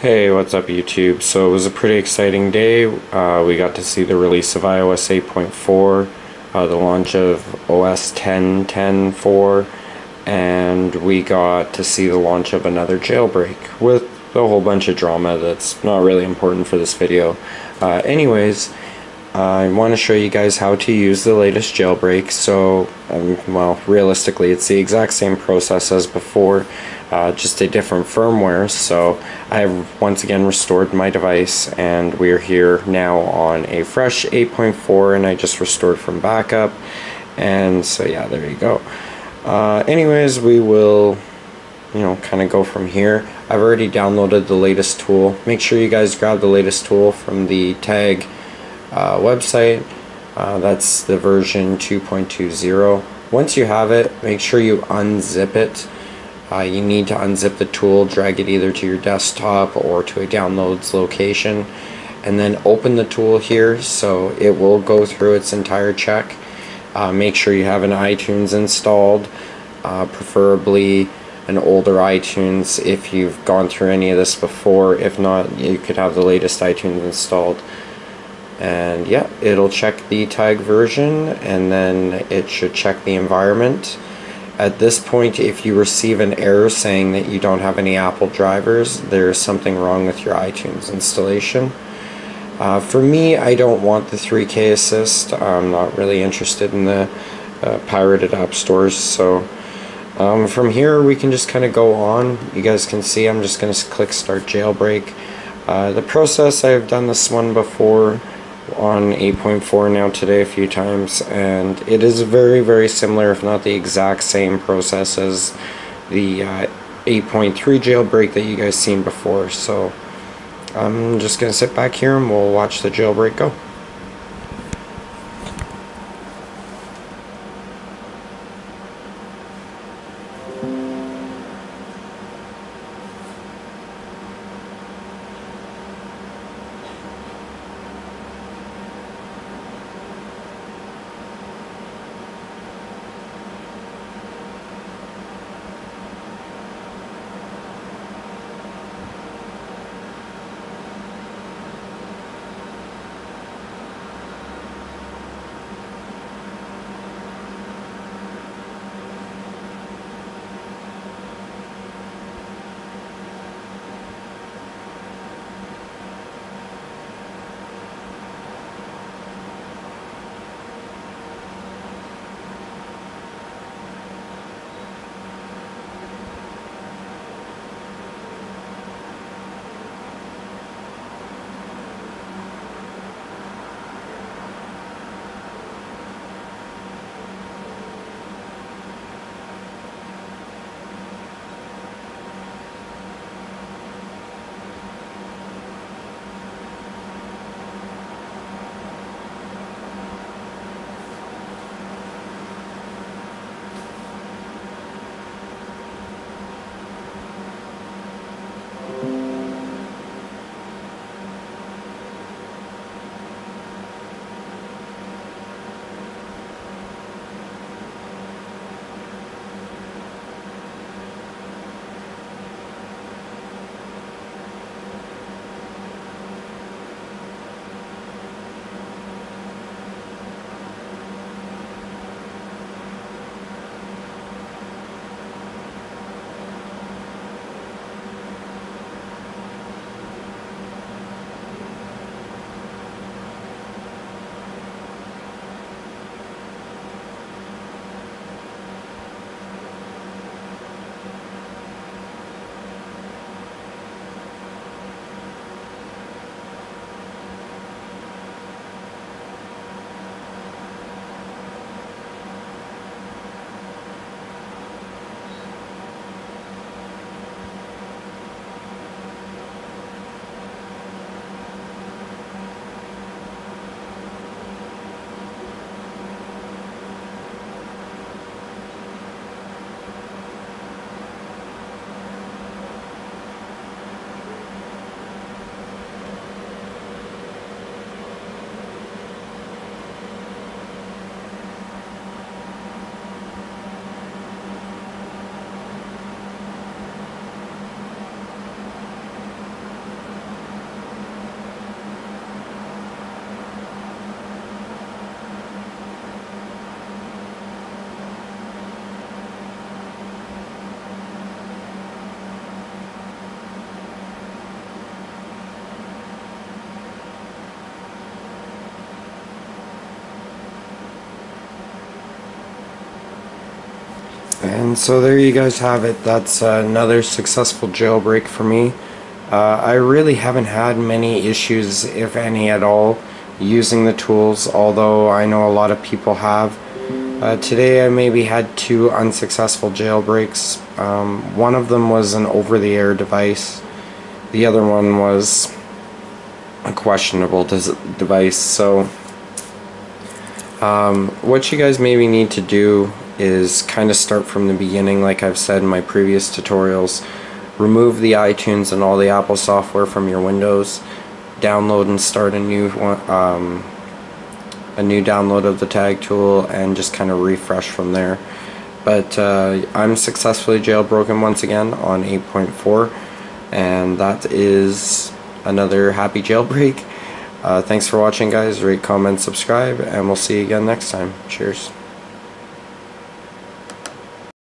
Hey, what's up YouTube? So it was a pretty exciting day. Uh, we got to see the release of iOS 8.4, uh, the launch of OS 10.10.4, and we got to see the launch of another jailbreak with a whole bunch of drama that's not really important for this video. Uh, anyways, I want to show you guys how to use the latest jailbreak. So, um, well, realistically, it's the exact same process as before, uh, just a different firmware. So, I have once again restored my device, and we are here now on a fresh 8.4, and I just restored from backup. And so, yeah, there you go. Uh, anyways, we will, you know, kind of go from here. I've already downloaded the latest tool. Make sure you guys grab the latest tool from the TaiG uh, website. Uh, that's the version 2.20. Once you have it, make sure you unzip it. Uh, you need to unzip the tool, drag it either to your desktop or to a downloads location, and then open the tool here so it will go through its entire check. Uh, make sure you have an iTunes installed, uh, preferably an older iTunes if you've gone through any of this before. If not, you could have the latest iTunes installed and yeah it'll check the TaiG version and then it should check the environment. At this point if you receive an error saying that you don't have any Apple drivers there's something wrong with your iTunes installation. Uh, for me I don't want the 3k assist. I'm not really interested in the uh, pirated app stores so um, from here we can just kind of go on. You guys can see I'm just gonna click start jailbreak. Uh, the process I've done this one before on 8.4 now today a few times and it is very very similar if not the exact same process as the uh, 8.3 jailbreak that you guys seen before. So I'm just gonna sit back here and we'll watch the jailbreak go And so there you guys have it. That's uh, another successful jailbreak for me. Uh, I really haven't had many issues, if any at all, using the tools, although I know a lot of people have. Uh, today I maybe had two unsuccessful jailbreaks. Um, one of them was an over-the-air device. The other one was a questionable device. So um, what you guys maybe need to do is kind of start from the beginning like I've said in my previous tutorials. Remove the iTunes and all the Apple software from your Windows. Download and start a new um, a new download of the TaiG tool and just kind of refresh from there. But uh, I'm successfully jailbroken once again on 8.4 and that is another happy jailbreak. Uh, thanks for watching guys, rate, comment, subscribe, and we'll see you again next time. Cheers.